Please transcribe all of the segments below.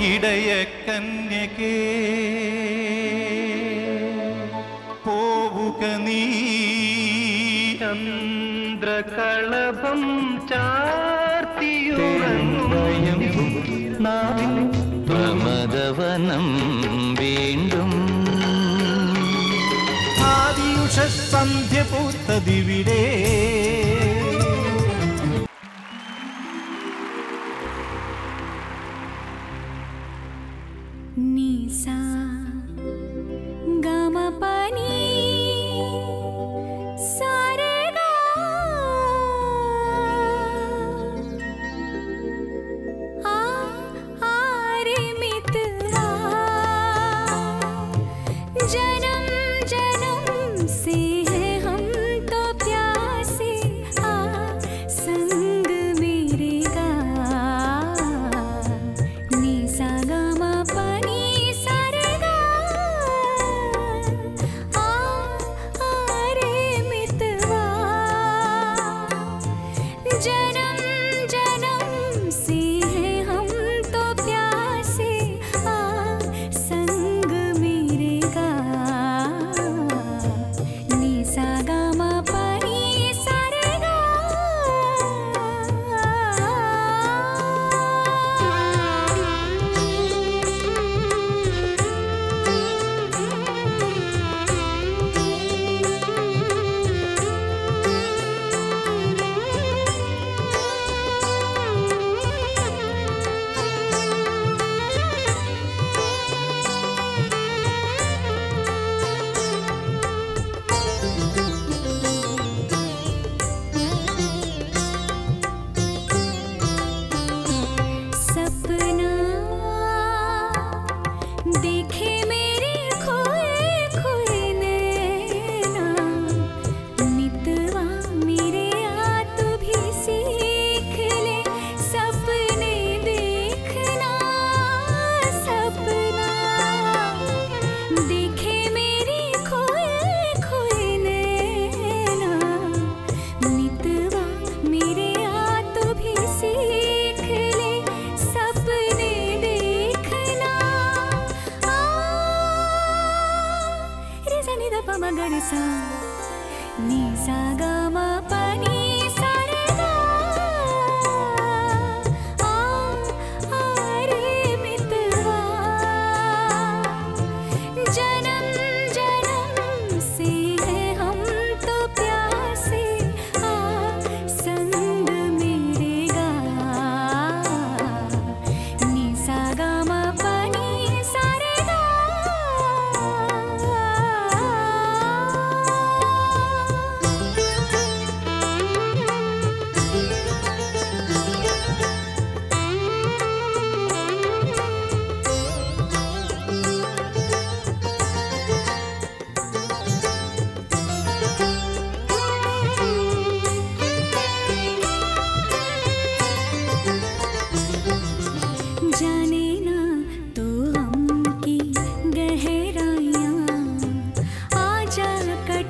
ഇടയ കന്യകേ പോവുക നീ. ചന്ദ്രകളഭം ചാർത്തിയുറങ്ങും. നാവിൻ പ്രമദവനം വീണ്ടും. ആദിയുഷ സന്ധ്യ പൂത്തതിവിടെ 你想 वचनम् に探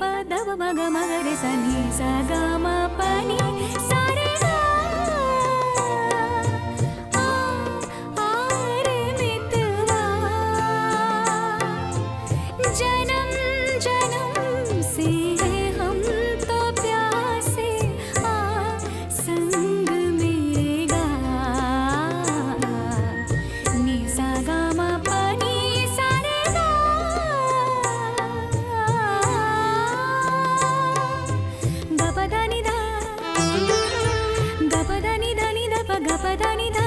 ग मे सनि स गमा पी गपदनि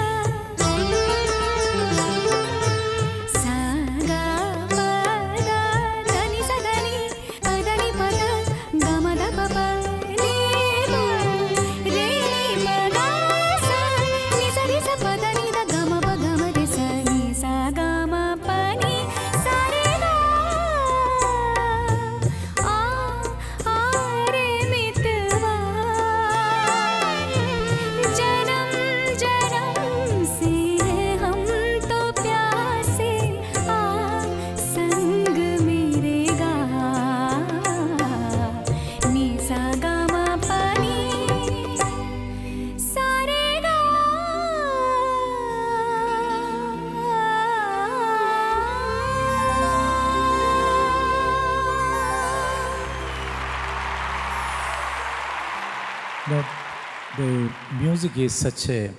No, the music is such a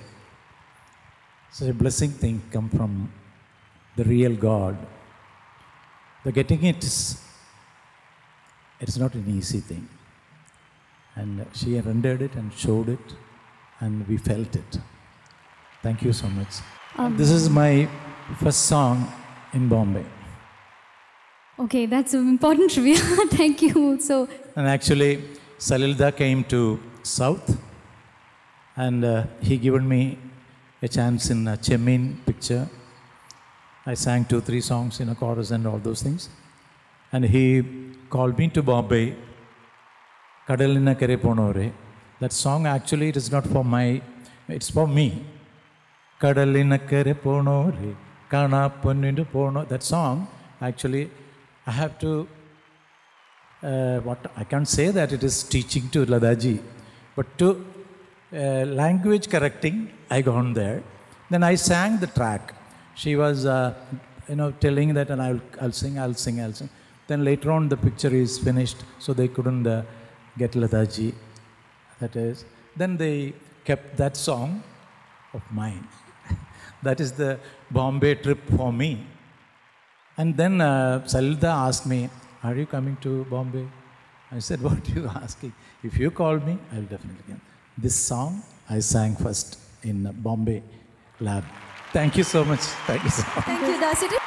such a blessing thing come from the real God. The getting it is it's not an easy thing. And she rendered it and showed it and we felt it. Thank you so much. Um, this is my first song in Bombay. Okay, that's an important trivia. Thank you. So, And actually, Salilda came to South and uh, he given me a chance in a Chemmeen picture. I sang two, three songs in a chorus and all those things. And he called me to Bombay. Kadalina Kere Ponore. That song actually it is not for my, it's for me. Kadalina Kere Ponore. Kana Ponnindu Pono. That song actually I have to uh, what I can't say that it is teaching to Lataji, but to uh, language correcting, I gone there. Then I sang the track. She was, uh, you know, telling that, and I'll, I'll sing, I'll sing, I'll sing. Then later on, the picture is finished, so they couldn't uh, get Lataji. That is. Then they kept that song of mine. that is the Bombay trip for me. And then uh, Salilda asked me, Are you coming to Bombay? I said, What are you asking? If you call me, I'll definitely come. This song I sang first in Bombay lab. Thank you so much. Thank you so much. thank you, Dasettan.